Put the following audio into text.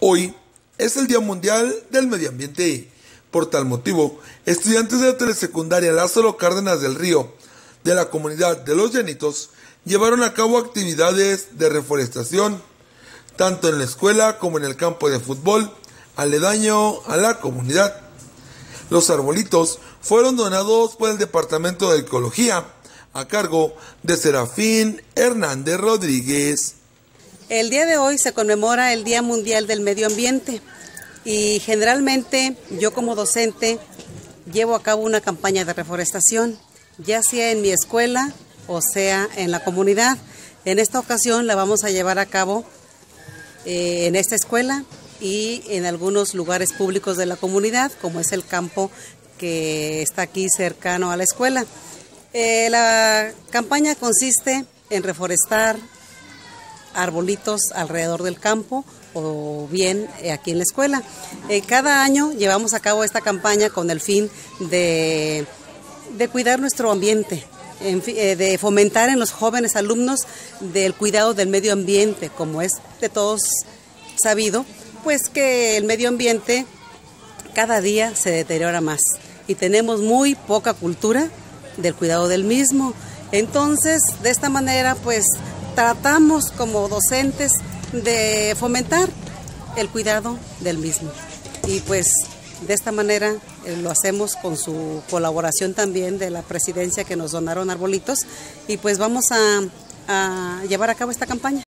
Hoy es el Día Mundial del Medio Ambiente. Por tal motivo, estudiantes de la telesecundaria Lázaro Cárdenas del Río de la comunidad de Los Llanitos llevaron a cabo actividades de reforestación, tanto en la escuela como en el campo de fútbol, aledaño a la comunidad. Los arbolitos fueron donados por el Departamento de Ecología, a cargo de Serafín Hernández Rodríguez. El día de hoy se conmemora el Día Mundial del Medio Ambiente y generalmente yo como docente llevo a cabo una campaña de reforestación, ya sea en mi escuela o sea en la comunidad. En esta ocasión la vamos a llevar a cabo eh, en esta escuela y en algunos lugares públicos de la comunidad, como es el campo que está aquí cercano a la escuela. Eh, la campaña consiste en reforestar, arbolitos alrededor del campo o bien eh, aquí en la escuela. Eh, cada año llevamos a cabo esta campaña con el fin de, de cuidar nuestro ambiente, eh, de fomentar en los jóvenes alumnos del cuidado del medio ambiente, como es de todos sabido, pues que el medio ambiente cada día se deteriora más y tenemos muy poca cultura del cuidado del mismo. Entonces, de esta manera, pues tratamos como docentes de fomentar el cuidado del mismo. Y pues de esta manera eh, lo hacemos con su colaboración también de la presidencia que nos donaron arbolitos y pues vamos a, a llevar a cabo esta campaña.